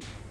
you